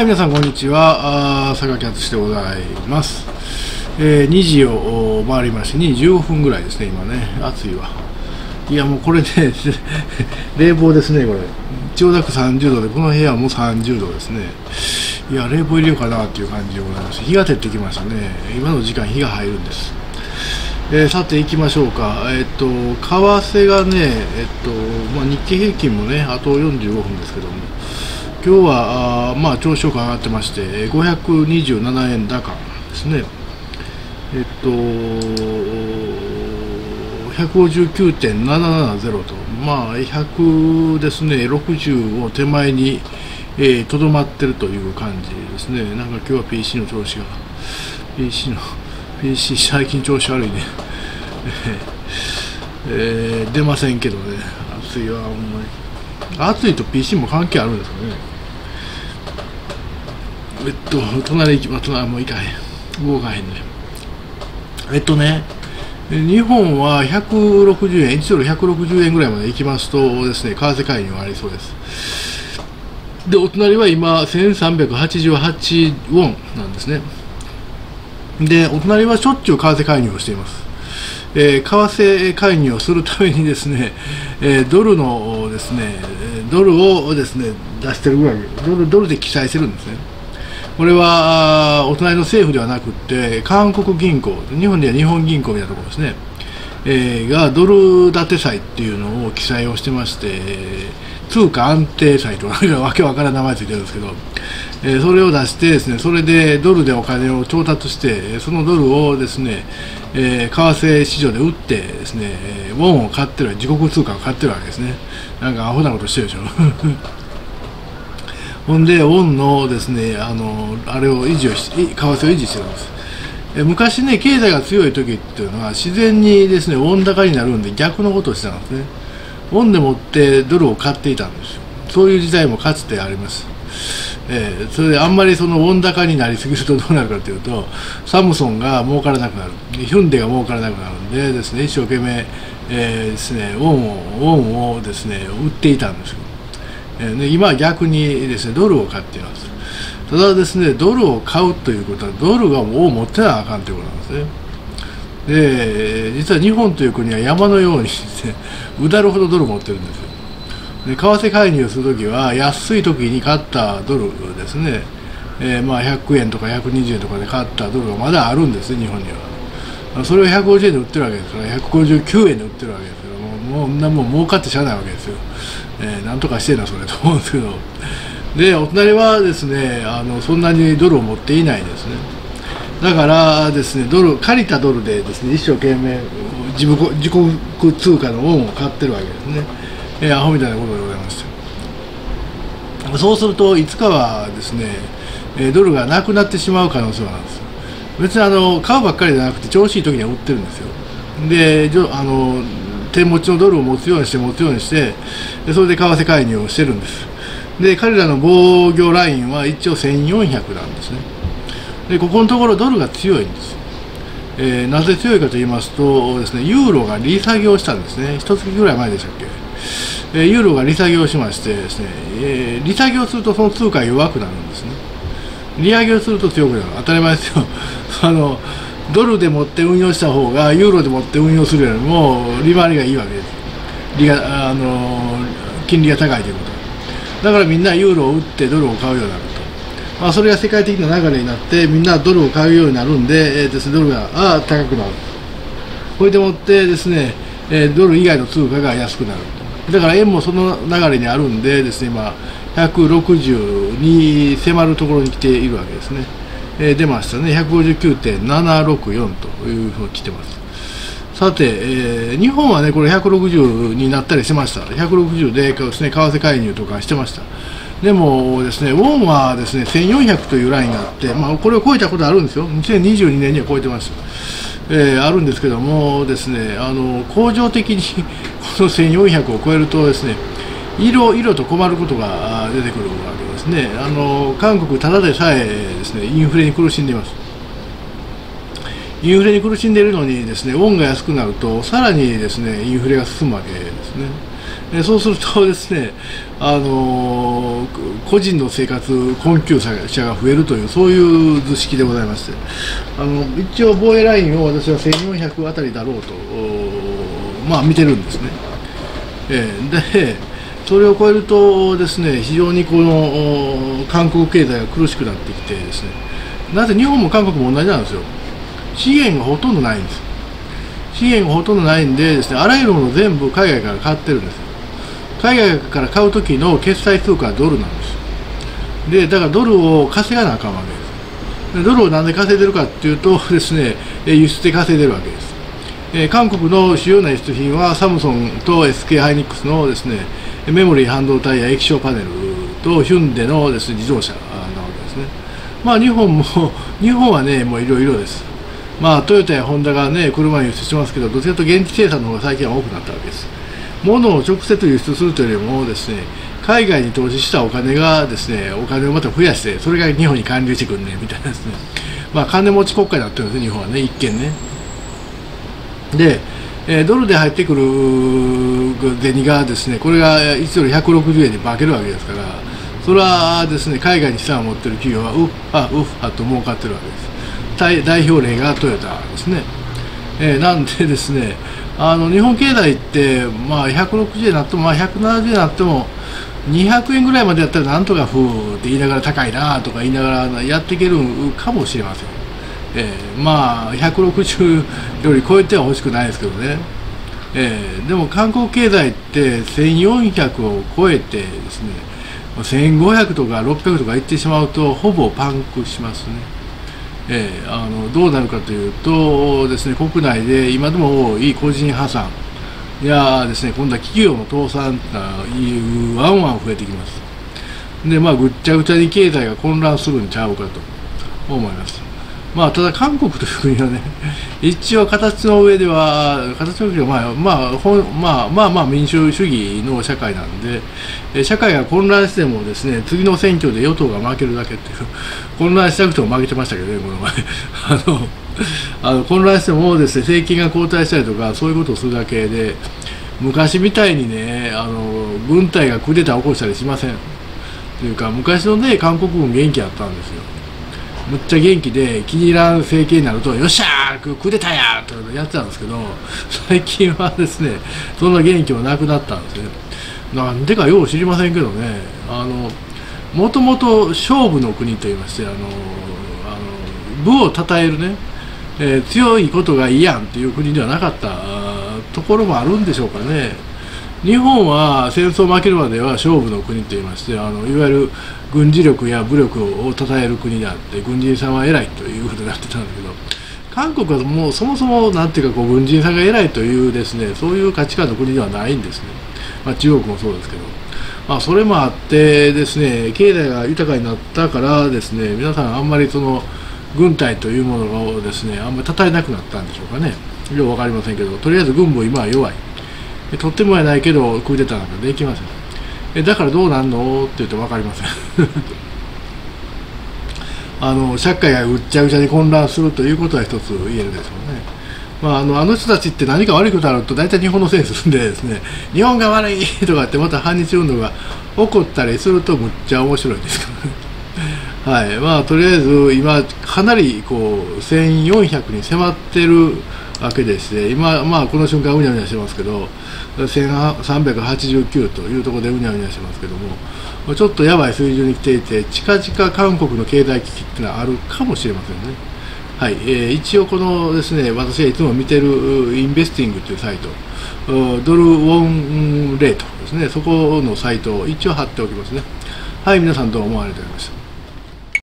はい、皆さん、こんにちは。あー榊敦でございます。えー2時を回りまして、2時15分ぐらいですね、今ね。暑いわ。いや、もうこれね、冷房ですね、これ。千代田区30度で、この部屋も30度ですね。いや、冷房入れようかなっていう感じでございまして、日が照ってきましたね。今の時間、日が入るんです。えーさて行きましょうか、えっと為替がね、えっとまあ、日経平均もね、あと45分ですけども、今日はあまあ調子よく上がってまして、527円高ですね、えっと159.770と、まあ、100ですね、60を手前にとど、まってるという感じですね、なんか今日は PC の調子が、PC の PC 最近調子悪いね、えー出ませんけどね。暑いわほんまに。暑いと PC も関係あるんですかね。えっと隣行きま隣もう行かへん動かへんねえっとね日本は160円、1ドル160円ぐらいまで行きますとですね、為替介入がありそうです。で、お隣は今、1388ウォンなんですね。で、お隣はしょっちゅう為替介入をしています。えー為替介入をするためにですね、えードルのですね、ドルをですね、出してるぐらい、ドルドルで記載してるんですね。これはお隣の政府ではなくって、韓国銀行、日本では日本銀行みたいなところですね、えーがドル建て債っていうのを記載をしてまして、通貨安定債とか、わけわからん名前ついてるんですけど、えーそれを出してですね、それでドルでお金を調達して、そのドルをですね、えー為替市場で売ってですね、ウォンを買ってる、自国通貨を買ってるわけですね。なんかアホなことしてるでしょ。ほんで、ウォンのですね、あの、あれを維持をし、為替を維持してるんです。え昔ね、経済が強い時っていうのは、自然にですね、ウォン高になるんで逆のことをしてたんですね。ウォンでもってドルを買っていたんですよ。そういう時代もかつてあります。えーそれであんまりそのウォン高になりすぎると どうなるかというと、サムソンが儲からなくなる、ヒュンデが儲からなくなるんでですね、一生懸命、えーですね、ウォンを、ウォンをですね、売っていたんですよ。えー今は逆にですねドルを買っています。ただですねドルを買うということはドルがを持ってなあかんということなんですね。で実は日本という国は山のようにですねうだるほどドル持ってるんですよ。で為替介入するときは安いときに買ったドルですね、えーまあ100円とか120円とかで買ったドルがまだあるんですね日本には。それを150円で売ってるわけですから159円で売ってるわけですからもうもうもん儲かってしゃあないわけですよ、えーなんとかしてえなそれと思うんですけど。でお隣はですねあのそんなにドルを持っていないですね。だからですねドル借りたドルでですね一生懸命自国自国通貨のウォンを買ってるわけですね、えーアホみたいなことでございますよ。そうするといつかはですね、ドルがなくなってしまう可能性があるんです別にあの買うばっかりじゃなくて調子いい時には売ってるんですよ。であの手持ちのドルを持つようにして持つようにしてでそれで為替介入をしてるんです。で彼らの防御ラインは一応1400なんですね。でここのところドルが強いんです。えーなぜ強いかと言いますとですねユーロが利下げをしたんですね。一月ぐらい前でしたっけ、えーユーロが利下げをしましてですね、えー利下げをするとその通貨弱くなるんですね。利上げをすると強くなる。当たり前ですよ。あのドルで持って運用した方がユーロで持って運用するよりも利回りがいいわけです。利があの金利が高いということ。だからみんなユーロを売ってドルを買うようになると、まあ、それが世界的な流れになってみんなドルを買うようになるんで,、えーですドルが高くなるこれでもってですね、えードル以外の通貨が安くなるだから円もその流れにあるんでですね今160に迫るところに来ているわけですね、えー出ましたね。159.764というふうに来てます。さて、えー日本はねこれ160になったりしました。160でですね為替介入とかしてました。でもですねウォンはですね1400というラインがあって、まあ、これを超えたことあるんですよ。2022年には超えてます。えーあるんですけどもですねあの恒常的にこの1400を超えるとですね色々と困ることが出てくるわけですね。あの韓国ただでさえですねインフレに苦しんでいます。インフレに苦しんでいるのにですねウォンが安くなるとさらにですねインフレが進むわけですね。えそうするとですね、あの個人の生活困窮者が増えるというそういう図式でございまして。あの一応防衛ラインを私は1400あたりだろうとまあ見てるんですね、えー、でそれを超えるとですね非常にこの韓国経済が苦しくなってきてですね。なぜ日本も韓国も同じなんですよ。資源がほとんどないんです。資源がほとんどないんでですねあらゆるもの全部海外から買ってるんです海外から買う時の決済通貨はドルなんです。でだからドルを稼がなあかんわけです。でドルをなんで稼いでるかっていうとですね輸出で稼いでるわけです、えー、韓国の主要な輸出品はサムソンと SK ハイニックスのですねメモリー半導体や液晶パネルとヒュンデのです、ね、自動車なわけですね。まあ日本も 日本はねもういろいろです。まあトヨタやホンダがね車に輸出してますけどどちらかと現地生産の方が最近は多くなったわけです。物を直接輸出するというよりもですね海外に投資したお金がですねお金をまた増やしてそれが日本に還流してくるねみたいなですね。まあ金持ち国家になってるんです日本はね一見ね。で、えー、ドルで入ってくる銭がですねこれが1ドル160円で化けるわけですからそれはですね海外に資産を持ってる企業はうっはうっはと儲かってるわけです。代表例がトヨタですね、えー、なんでですねあの日本経済って、まあ、160円になっても、まあ、170円になっても200円ぐらいまでやったらなんとかふうって言いながら高いなとか言いながらやっていけるかもしれません、えー、まあ160より超えては欲しくないですけどね、えー、でも韓国経済って1400を超えてですね1500とか600とかいってしまうとほぼパンクしますね。えー、あのどうなるかというとですね国内で今でも多い個人破産。やですね今度は企業の倒産というワンワン増えてきます。でまあぐっちゃぐちゃに経済が混乱するんちゃうかと思います。まあ、ただ韓国という国はね、一応形の上では、形の上では、まあ、まあ、ほまあ、まあ、まあ、民主主義の社会なんで、え社会が混乱してもですね、次の選挙で与党が負けるだけっていう、混乱したくても負けてましたけどね、この前。あの、あの混乱してもですね、政権が交代したりとか、そういうことをするだけで、昔みたいにね、あの、軍隊がクーデターを起こしたりしません。というか、昔のね、韓国軍元気あったんですよ。むっちゃ元気で気に入らん政権になるとよっしゃークーデターやとかやってたんですけど 最近はですねそんな元気もなくなったんですね。なんでかよう知りませんけどね。あのもともと勝負の国といいましてあのあの武を称えるね、えー、強いことがいいやんっていう国ではなかったところもあるんでしょうかね。日本は戦争負けるまでは勝負の国といいましてあのいわゆる軍事力や武力を称える国であって軍人さんは偉いということになってたんだけど韓国はもうそもそもなんていうかこう軍人さんが偉いというですねそういう価値観の国ではないんですね、まあ、中国もそうですけど、まあ、それもあってですね経済が豊かになったからですね皆さんあんまりその軍隊というものをですねあんまり称えなくなったんでしょうかね。よう分かりませんけどとりあえず軍部今は弱い。とってもやないけどクーデターなんかできません。えだからどうなんの？って言うと分かりません。あの社会がぐっちゃぐちゃに混乱するということは一つ言えるでしょうね。まあ、あのあの人たちって何か悪いことあると大体日本のせいにするんでですね 日本が悪いとかってまた反日運動が起こったりするとむっちゃ面白いんですけどねはい。まあとりあえず今かなりこう1400に迫ってるわけでして今、まあ、この瞬間うにゃうにゃしてますけど1389というところでうにゃうにゃしてますけどもちょっとやばい水準に来ていて近々韓国の経済危機っていうのはあるかもしれませんね。はい、えー、一応このですね私がいつも見てるインベスティングというサイトドルウォンレートですね。そこのサイトを一応貼っておきますね。はい皆さんどうもありがとうございました